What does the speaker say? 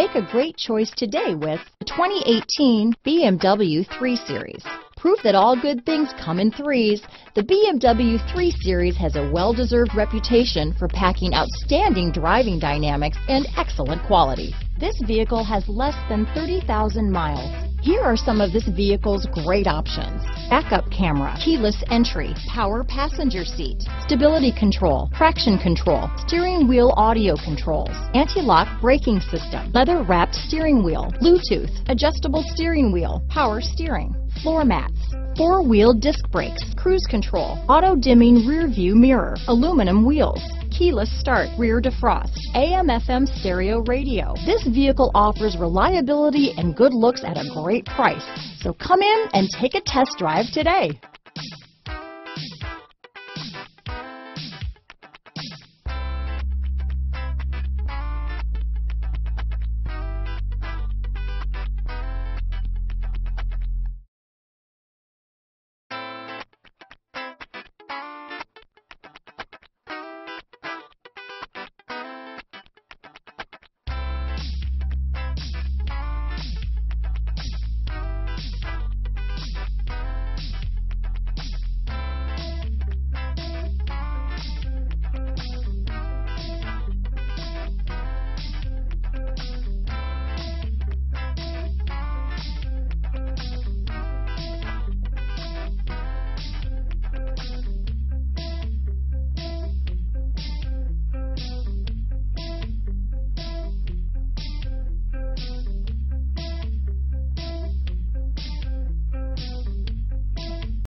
Make a great choice today with the 2018 BMW 3 Series. Proof that all good things come in threes, the BMW 3 Series has a well-deserved reputation for packing outstanding driving dynamics and excellent quality. This vehicle has less than 30,000 miles. Here are some of this vehicle's great options. Backup camera, keyless entry, power passenger seat, stability control, traction control, steering wheel audio controls, anti-lock braking system, leather wrapped steering wheel, Bluetooth, adjustable steering wheel, power steering, floor mats, four-wheel disc brakes, cruise control, auto-dimming rear view mirror, aluminum wheels, keyless start, rear defrost, AM FM stereo radio. This vehicle offers reliability and good looks at a great price. So come in and take a test drive today.